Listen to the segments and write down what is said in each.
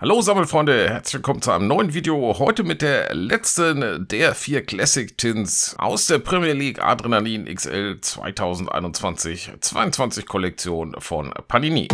Hallo Sammelfreunde, herzlich willkommen zu einem neuen Video. Heute mit der letzten der vier Classic Tins aus der Premier League Adrenalin XL 2021-22 Kollektion von Panini.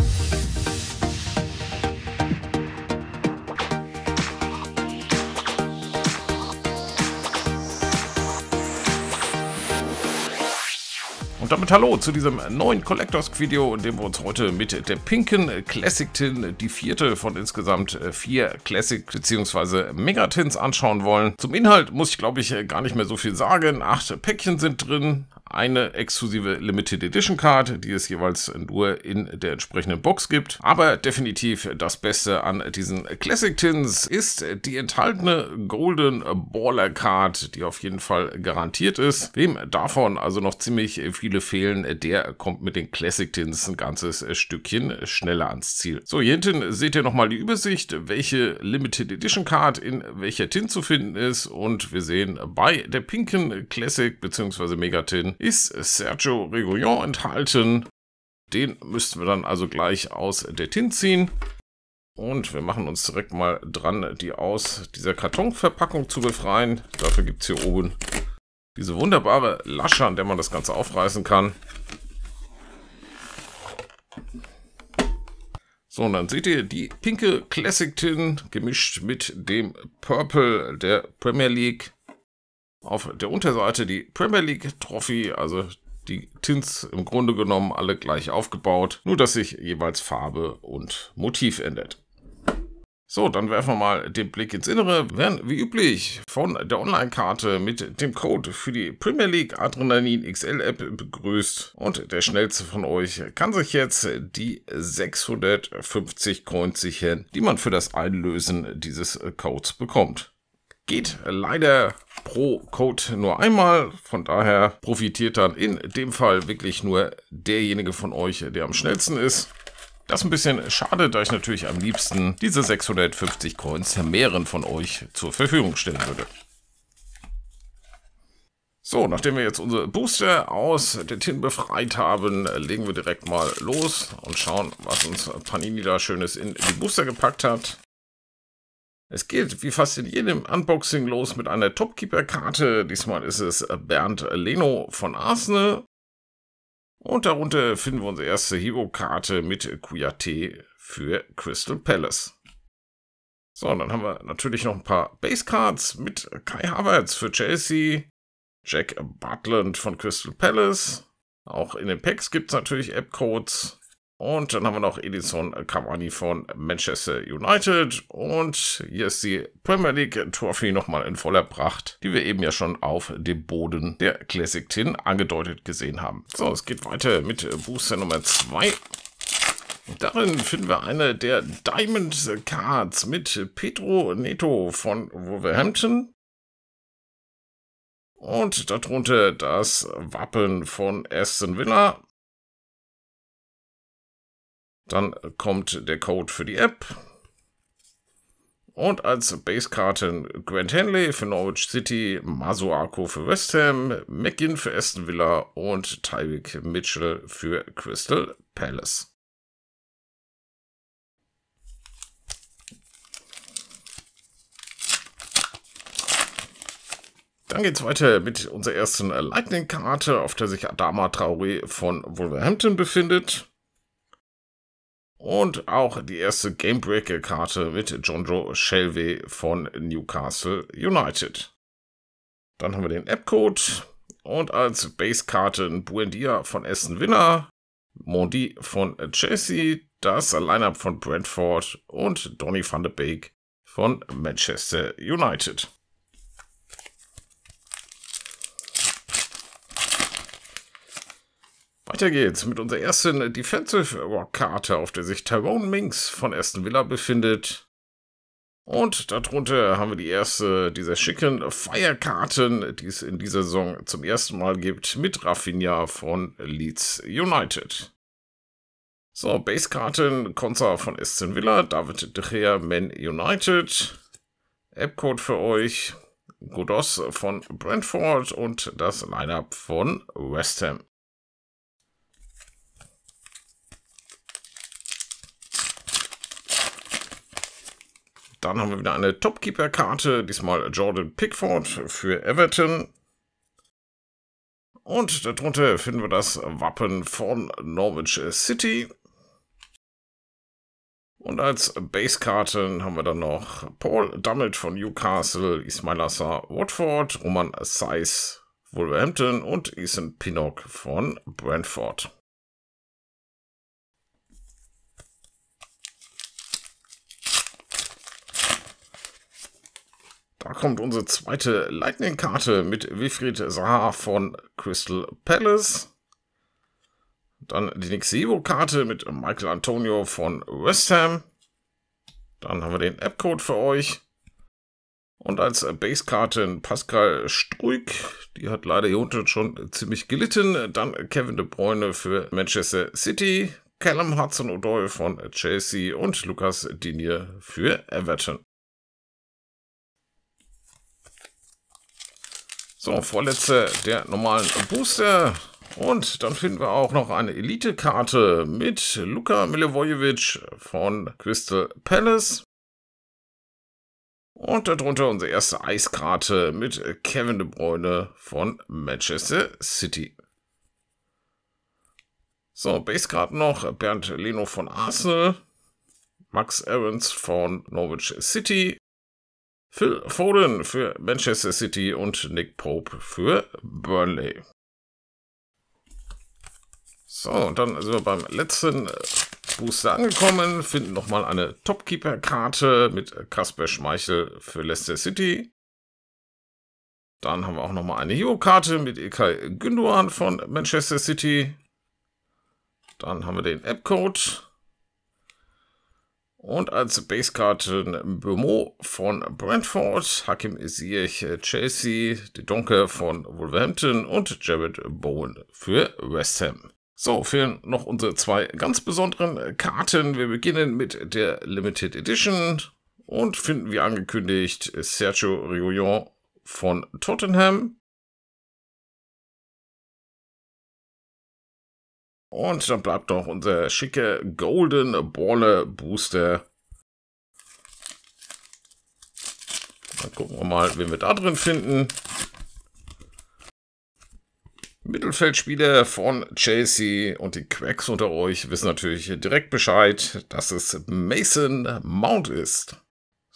Damit hallo zu diesem neuen Collectors Video, in dem wir uns heute mit der pinken Classic Tin, die vierte von insgesamt äh, vier Classic bzw. Megatins anschauen wollen. Zum Inhalt muss ich glaube ich gar nicht mehr so viel sagen. Acht Päckchen sind drin, eine exklusive Limited Edition Card, die es jeweils nur in der entsprechenden Box gibt. Aber definitiv das Beste an diesen Classic Tins ist die enthaltene Golden Baller Card, die auf jeden Fall garantiert ist. Wem davon also noch ziemlich viele fehlen, der kommt mit den Classic Tins ein ganzes Stückchen schneller ans Ziel. So, hier hinten seht ihr nochmal die Übersicht, welche Limited Edition Card in welcher Tin zu finden ist und wir sehen bei der pinken Classic bzw. Megatin ist Sergio Reguillon enthalten. Den müssten wir dann also gleich aus der Tint ziehen. Und wir machen uns direkt mal dran, die aus dieser Kartonverpackung zu befreien. Dafür gibt es hier oben diese wunderbare Lasche, an der man das Ganze aufreißen kann. So, und dann seht ihr die pinke Classic Tin gemischt mit dem Purple der Premier League. Auf der Unterseite die Premier League Trophy, also die Tints im Grunde genommen alle gleich aufgebaut, nur dass sich jeweils Farbe und Motiv ändert. So, dann werfen wir mal den Blick ins Innere. Werden wie üblich von der Online-Karte mit dem Code für die Premier League Adrenalin XL App begrüßt. Und der schnellste von euch kann sich jetzt die 650 Coins sichern, die man für das Einlösen dieses Codes bekommt. Geht leider pro Code nur einmal. Von daher profitiert dann in dem Fall wirklich nur derjenige von euch, der am schnellsten ist. Das ist ein bisschen schade, da ich natürlich am liebsten diese 650 Coins mehreren von euch zur Verfügung stellen würde. So, nachdem wir jetzt unsere Booster aus der Tin befreit haben, legen wir direkt mal los und schauen, was uns Panini da Schönes in die Booster gepackt hat. Es geht wie fast in jedem Unboxing los mit einer Topkeeper-Karte. Diesmal ist es Bernd Leno von Arsenal. Und darunter finden wir unsere erste Hero-Karte mit Kuyate für Crystal Palace. So, und dann haben wir natürlich noch ein paar Base-Cards mit Kai Havertz für Chelsea, Jack Butland von Crystal Palace. Auch in den Packs gibt es natürlich App-Codes. Und dann haben wir noch Edison Cavani von Manchester United. Und hier ist die Premier League Trophy nochmal in voller Pracht, die wir eben ja schon auf dem Boden der Classic Tin angedeutet gesehen haben. So, es geht weiter mit Booster Nummer 2. Darin finden wir eine der Diamond Cards mit Pedro Neto von Wolverhampton. Und darunter das Wappen von Aston Villa dann kommt der Code für die App. Und als Basekarten Grant Henley für Norwich City, Masuako für West Ham, McGinn für Aston Villa und Tyvik Mitchell für Crystal Palace. Dann geht es weiter mit unserer ersten Lightning-Karte, auf der sich Adama Traoré von Wolverhampton befindet. Und auch die erste Gamebreaker-Karte mit John Joe Shelby von Newcastle United. Dann haben wir den App-Code und als Base-Karte Buendia von Aston Villa, Mondi von Chelsea, das Lineup von Brentford und Donny van de Beek von Manchester United. Weiter geht's mit unserer ersten Defensive Rock-Karte, auf der sich Tyrone Minks von Aston Villa befindet. Und darunter haben wir die erste dieser schicken Feierkarten, die es in dieser Saison zum ersten Mal gibt, mit Rafinha von Leeds United. So, Basekarten, Konza von Aston Villa, David De Gea, Man United. App-Code für euch, Godos von Brentford und das Lineup von West Ham. Dann haben wir wieder eine Topkeeper-Karte, diesmal Jordan Pickford für Everton. Und darunter finden wir das Wappen von Norwich City. Und als Basekarten haben wir dann noch Paul Dummett von Newcastle, Ismail Assar Watford, Roman Seiss Wolverhampton und Ethan Pinnock von Brentford. Da kommt unsere zweite Lightning-Karte mit Wilfried Saha von Crystal Palace. Dann die Nixevo-Karte mit Michael Antonio von West Ham. Dann haben wir den App-Code für euch. Und als Base-Karte Pascal Struik. Die hat leider hier unten schon ziemlich gelitten. Dann Kevin De Bruyne für Manchester City. Callum Hudson-Odoi von Chelsea und Lukas Dinier für Everton. So, vorletzte der normalen Booster. Und dann finden wir auch noch eine Elite-Karte mit Luka Milivojevic von Crystal Palace. Und darunter unsere erste Eiskarte mit Kevin De Bruyne von Manchester City. So, Basekarten noch Bernd Leno von Arsenal, Max Aarons von Norwich City, Phil Foden für Manchester City und Nick Pope für Burnley. So, und dann sind wir beim letzten äh, Booster angekommen, finden nochmal eine Topkeeper-Karte mit Kasper Schmeichel für Leicester City. Dann haben wir auch nochmal eine Hero-Karte mit Ilkay Gündogan von Manchester City. Dann haben wir den App-Code. Und als Basekarte Bemo von Brentford, Hakim Ziyech Chelsea, De Donker von Wolverhampton und Jared Bowen für West Ham. So, fehlen noch unsere zwei ganz besonderen Karten. Wir beginnen mit der Limited Edition und finden wie angekündigt Sergio Reguillon von Tottenham. Und dann bleibt noch unser schicke Golden Baller Booster. Dann gucken wir mal, wen wir da drin finden. Mittelfeldspieler von Chelsea und die Quacks unter euch wissen natürlich direkt Bescheid, dass es Mason Mount ist.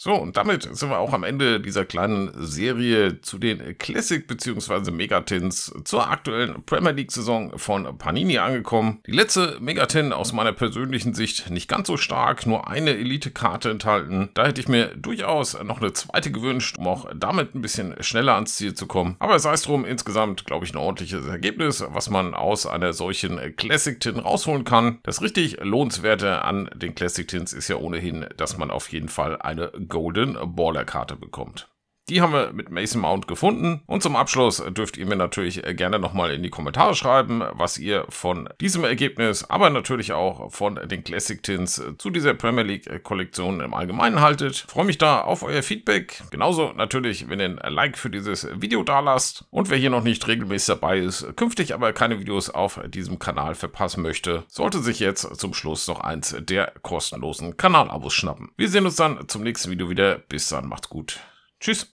So, und damit sind wir auch am Ende dieser kleinen Serie zu den Classic bzw. Megatins zur aktuellen Premier League-Saison von Panini angekommen. Die letzte Megatin aus meiner persönlichen Sicht nicht ganz so stark, nur eine Elite-Karte enthalten. Da hätte ich mir durchaus noch eine zweite gewünscht, um auch damit ein bisschen schneller ans Ziel zu kommen. Aber sei es drum, insgesamt glaube ich ein ordentliches Ergebnis, was man aus einer solchen Classic-Tin rausholen kann. Das richtig lohnenswerte an den Classic-Tins ist ja ohnehin, dass man auf jeden Fall eine Golden Baller Karte bekommt. Die haben wir mit Mason Mount gefunden. Und zum Abschluss dürft ihr mir natürlich gerne nochmal in die Kommentare schreiben, was ihr von diesem Ergebnis, aber natürlich auch von den Classic Tins zu dieser Premier League Kollektion im Allgemeinen haltet. Ich freue mich da auf euer Feedback. Genauso natürlich, wenn ihr ein Like für dieses Video da lasst. Und wer hier noch nicht regelmäßig dabei ist, künftig aber keine Videos auf diesem Kanal verpassen möchte, sollte sich jetzt zum Schluss noch eins der kostenlosen Kanalabos schnappen. Wir sehen uns dann zum nächsten Video wieder. Bis dann, macht's gut. Tschüss.